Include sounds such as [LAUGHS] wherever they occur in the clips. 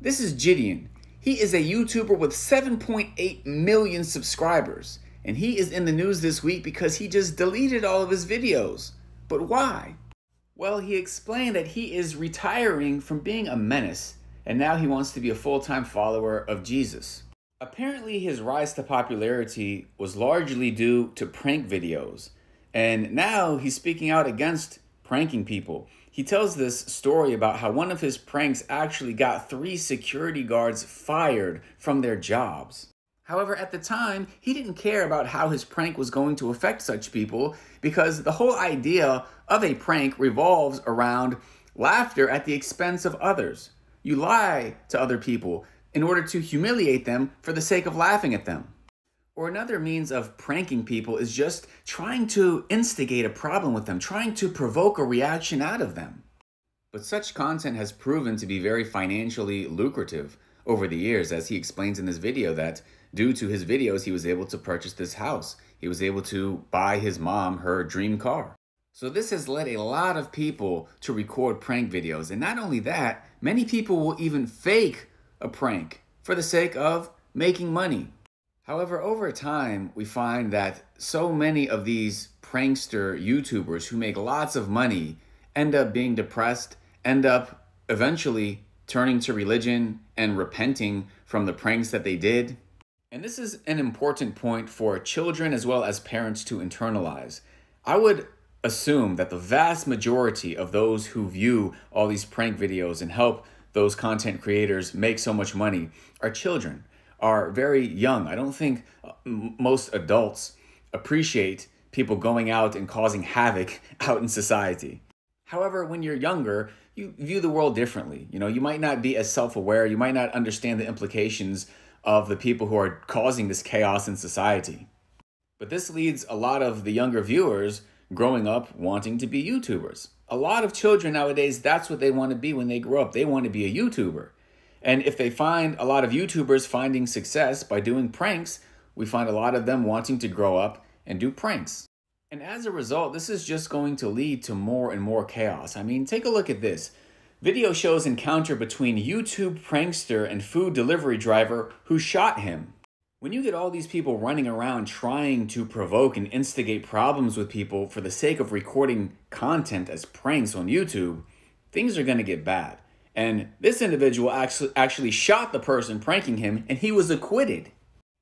This is JiDion. He is a YouTuber with 7.8 million subscribers, and he is in the news this week because he just deleted all of his videos. But why? Well, he explained that he is retiring from being a menace, and now he wants to be a full time follower of Jesus. Apparently, his rise to popularity was largely due to prank videos, and now he's speaking out against pranking people. He tells this story about how one of his pranks actually got three security guards fired from their jobs. However, at the time, he didn't care about how his prank was going to affect such people because the whole idea of a prank revolves around laughter at the expense of others. You lie to other people in order to humiliate them for the sake of laughing at them. Or another means of pranking people is just trying to instigate a problem with them, trying to provoke a reaction out of them. But such content has proven to be very financially lucrative over the years, as he explains in this video that due to his videos, he was able to purchase this house. He was able to buy his mom her dream car. So this has led a lot of people to record prank videos. And not only that, many people will even fake a prank for the sake of making money. However, over time, we find that so many of these prankster YouTubers who make lots of money end up being depressed, end up eventually turning to religion and repenting from the pranks that they did. And this is an important point for children as well as parents to internalize. I would assume that the vast majority of those who view all these prank videos and help those content creators make so much money are children are very young. I don't think uh, most adults appreciate people going out and causing havoc [LAUGHS] out in society. However, when you're younger, you view the world differently. You know, you might not be as self-aware, you might not understand the implications of the people who are causing this chaos in society. But this leads a lot of the younger viewers growing up wanting to be YouTubers. A lot of children nowadays, that's what they want to be when they grow up. They want to be a YouTuber. And if they find a lot of YouTubers finding success by doing pranks, we find a lot of them wanting to grow up and do pranks. And as a result, this is just going to lead to more and more chaos. I mean, take a look at this. Video shows encounter between YouTube prankster and food delivery driver who shot him. When you get all these people running around trying to provoke and instigate problems with people for the sake of recording content as pranks on YouTube, things are going to get bad. And this individual actually shot the person pranking him and he was acquitted.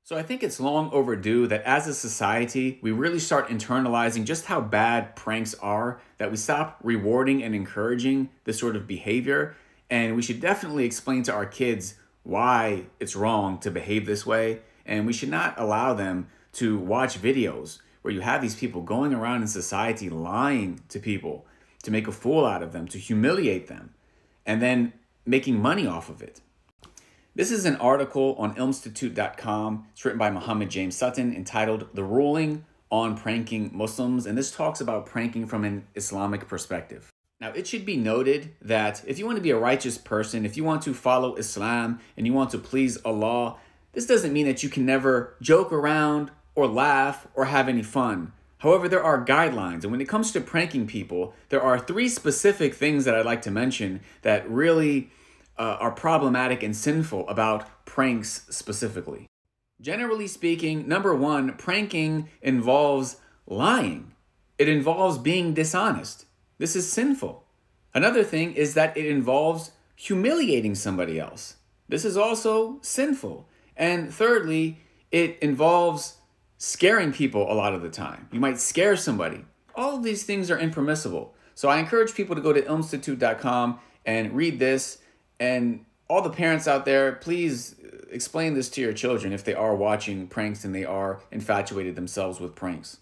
So I think it's long overdue that as a society, we really start internalizing just how bad pranks are, that we stop rewarding and encouraging this sort of behavior, and we should definitely explain to our kids why it's wrong to behave this way, and we should not allow them to watch videos where you have these people going around in society lying to people to make a fool out of them, to humiliate them and then making money off of it. This is an article on ilmstitute.com. It's written by Muhammad James Sutton entitled The Ruling on Pranking Muslims, and this talks about pranking from an Islamic perspective. Now, it should be noted that if you want to be a righteous person, if you want to follow Islam and you want to please Allah, this doesn't mean that you can never joke around or laugh or have any fun. However, there are guidelines, and when it comes to pranking people, there are three specific things that I'd like to mention that really uh, are problematic and sinful about pranks specifically. Generally speaking, number one, pranking involves lying, it involves being dishonest. This is sinful. Another thing is that it involves humiliating somebody else. This is also sinful. And thirdly, it involves scaring people a lot of the time. You might scare somebody. All of these things are impermissible. So I encourage people to go to ilmstitute.com and read this. And all the parents out there, please explain this to your children if they are watching pranks and they are infatuated themselves with pranks.